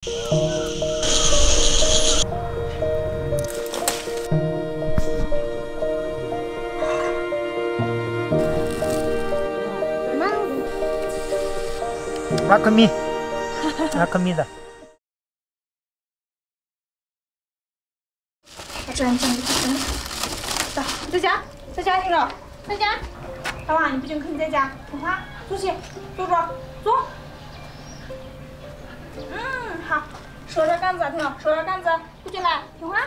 马克米，马克米的。这样这样这样，走，在家，在家听着，在家。大娃，你不仅肯定在家，听话，坐起，坐着，坐。嗯，好，收点杆子，听着，收点杆子，不进来，听话。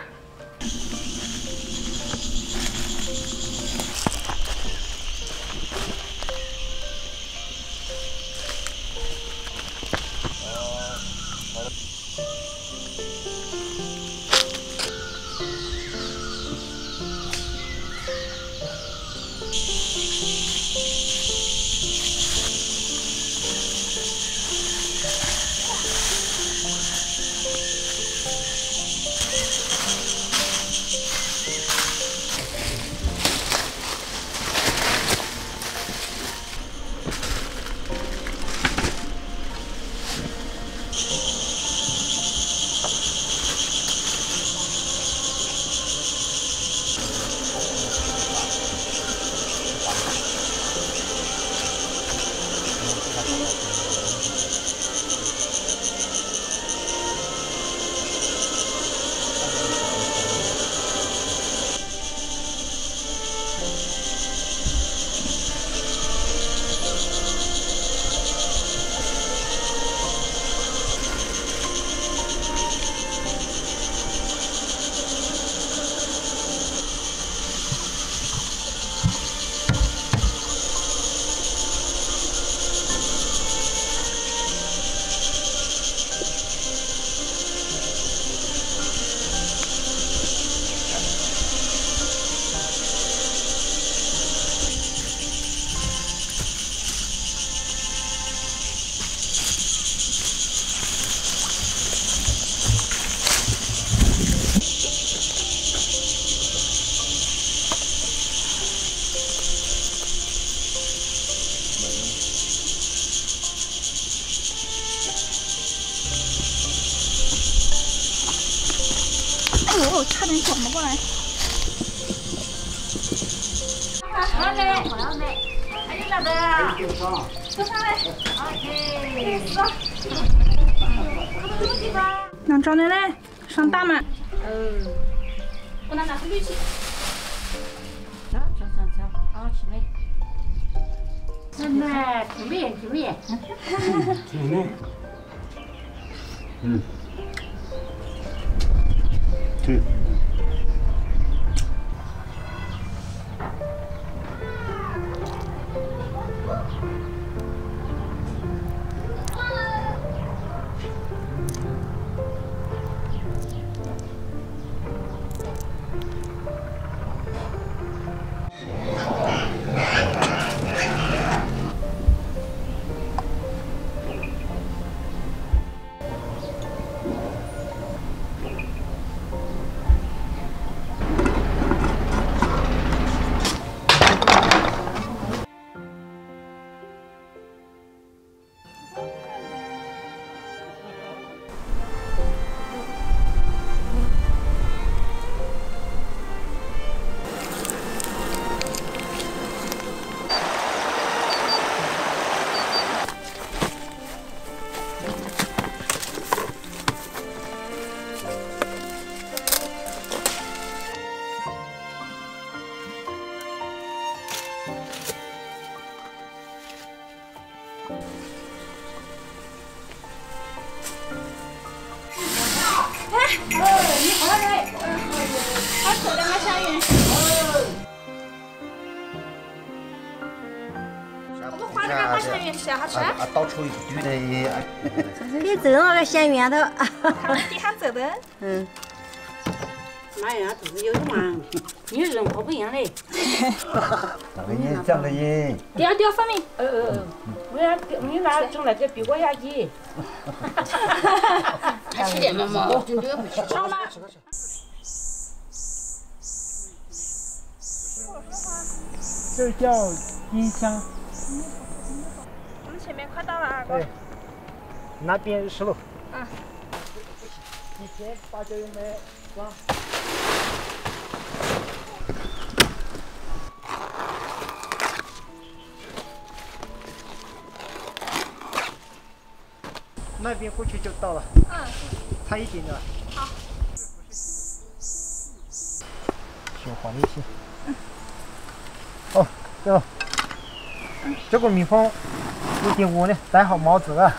差点转不过来。好嘞，好嘞，还有啥子？坐上来。OK。让赵奶奶上大门，嗯，我拿拿个绿旗。走走走走，好起来。真的，挺美挺美。挺美。嗯。too. 对。好啊，倒出一堆的。可以走那个香圆头。看地上走的。嗯。妈呀，肚子有点忙，女人可不一样嘞。长个眼，长个眼。掉掉分明。呃呃呃，我要你拿种那个比我牙医。还吃点嘛嘛，真的不吃。上吗？这叫金香。到了，二哥。对。那边是路。啊。你先把这个麦装。那边过去就到了。嗯，差一点点。好。小黄梨心。哦，对了，这个蜜蜂有点窝呢，戴好帽子了。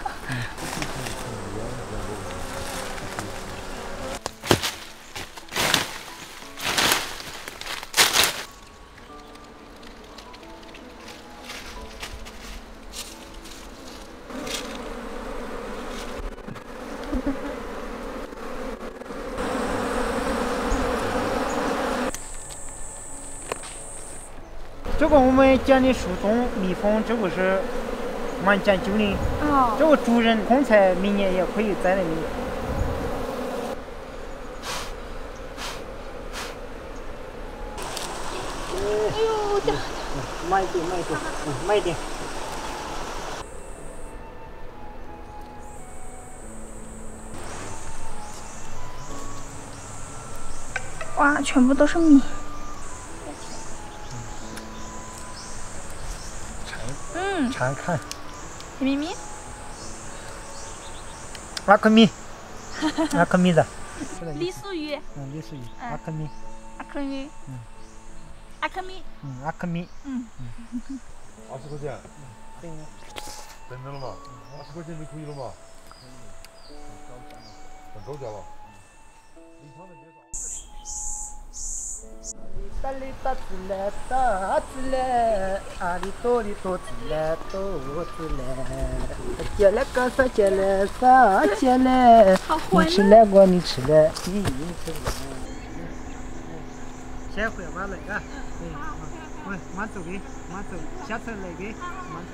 这个我们讲的树洞蜜蜂，这个是蛮讲究的。哦，这个主人空才明年也可以在那里。哎呦，这慢一点，慢一点，嗯，慢一点。哇，全部都是米。嗯，尝看，甜蜜蜜。阿克米，阿克米的，梨树鱼，嗯，绿树鱼，嗯。阿克米，阿克米，嗯，阿克米，嗯，阿克米，嗯，二十块钱，对呀。真的了吗？二十块钱就可以了吗？很高价了。你看那边上。哒哩哒子嘞哒子嘞，阿里多里多子嘞多子嘞，接了个啥接了啥接嘞，你吃来过你吃来，你吃来。先回完来啊，嗯，喂，慢走的，慢走，下车来的，慢走。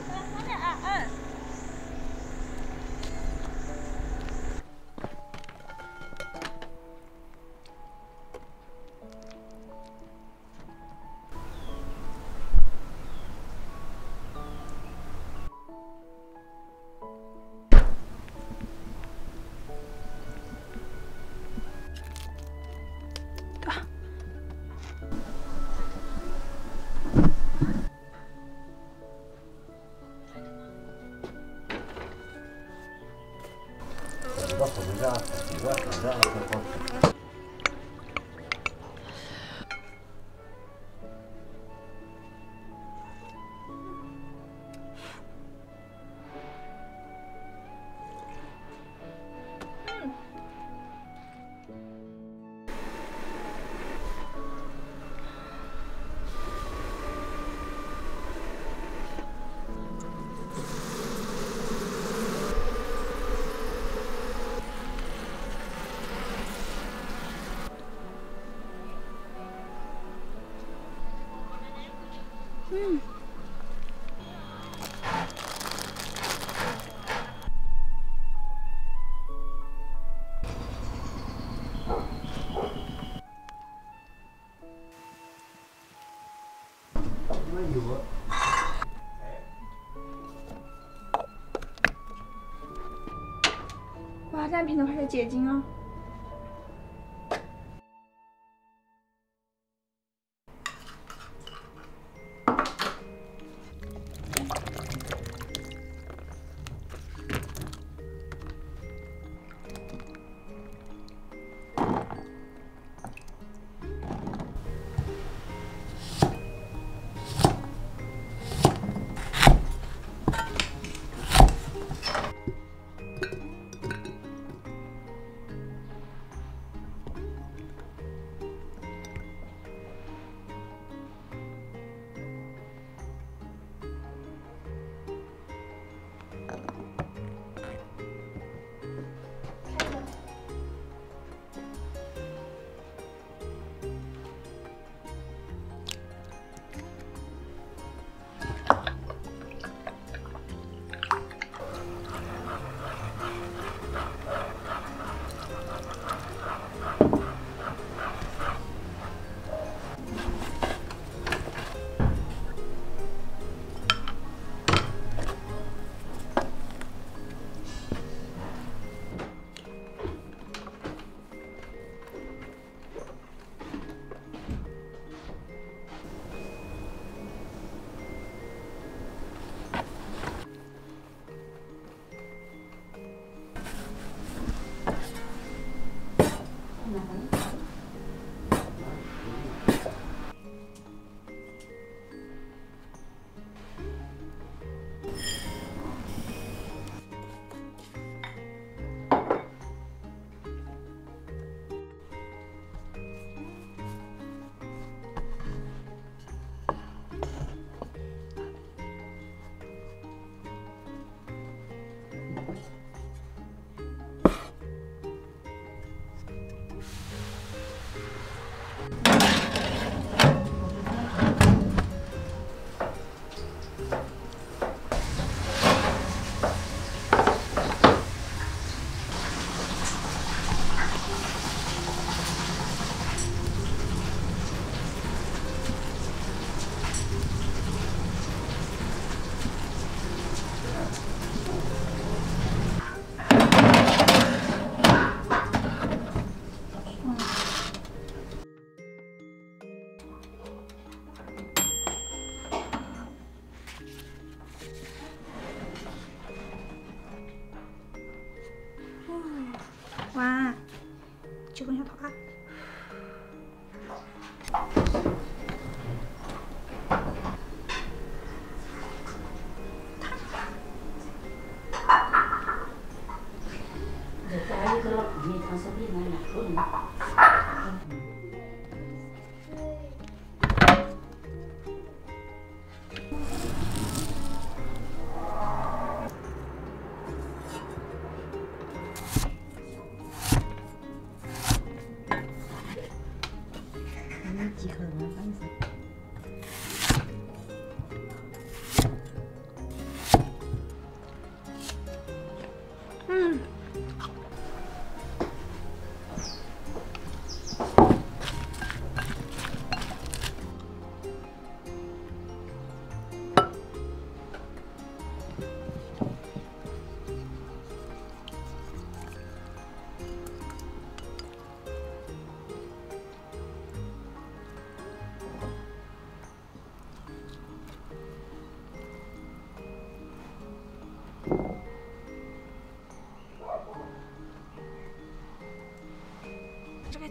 哇，这样平头开始结晶哦。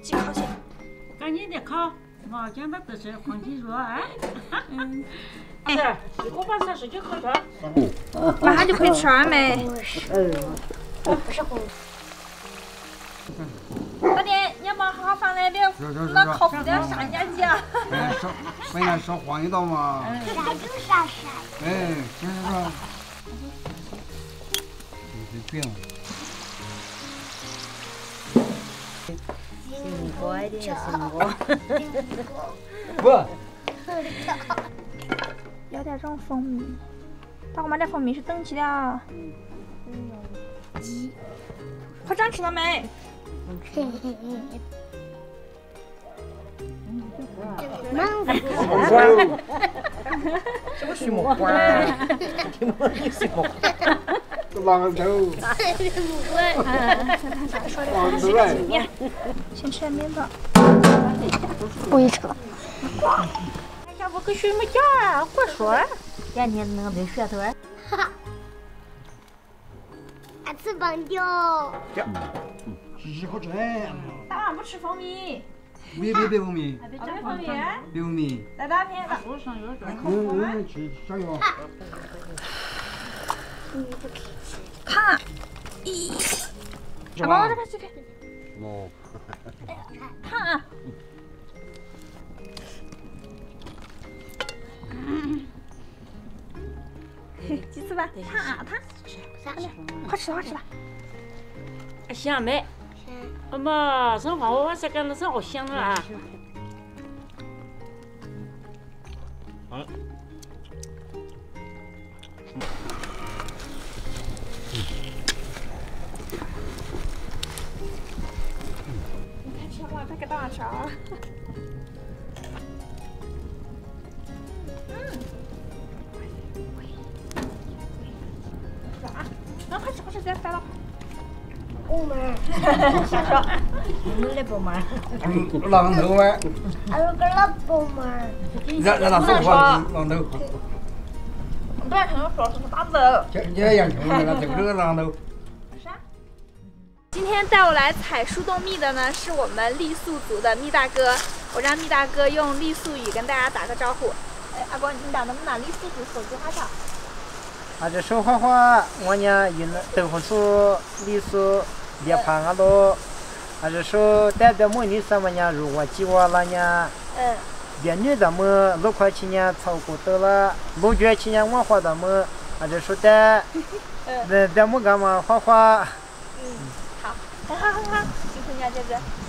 这个鸡烤去，赶紧的烤，我讲的都是黄金肉啊。嗯，哎，我把这事就烤出来。马上就可以吃完没？嗯。不是红。老弟，你要把好好放那边，是是是那烤不了啥人家鸡啊？哎，烧，本来烧黄一道嘛。啥就啥啥。哎，是是是。你这病。幸福一点，幸福。不。要点这种蜂蜜，大伙妈这蜂蜜是等级的。鸡，快长吃了没？什么什么花？什么什么？狼头，狼头哎！先吃点面包。不一吃了。哎呀，我跟谁没讲？快说。今天那个没噱头儿。啊，翅膀掉。嘻嘻好吃哎！大王不吃蜂蜜，别别别蜂蜜，别加蜂蜜。别蜂蜜。来大片的。手上有点。嗯嗯，吃加油。看，咦，是啊，宝宝这边这边，哦。看啊。嘿，几次吧？看啊，看，快吃了，快吃了。香没？那么生活我是干好香了啊。啊，那快吃快吃，再再了。部门，你们的宝妈。狼头哎！还有个老部门。让让他说话，狼头。不然可能说是打不走。这这样成了，这个狼头。今天带我来采树洞蜜的呢，是我们傈僳族的蜜大哥。我让蜜大哥用傈僳语跟大家打个招呼。哎，阿光，你打能不能拿傈僳族手机话上？啊，这说话话，我呢用了豆腐树、绿树、猎盘阿罗，啊，这说代表么意思么呢？如果计划了呢？嗯，别女的么六块钱呢，超过得了，六角钱呢，我花的么，啊，这说的，嗯咱们干嘛画画？好，好好好好，辛苦你了，姐姐。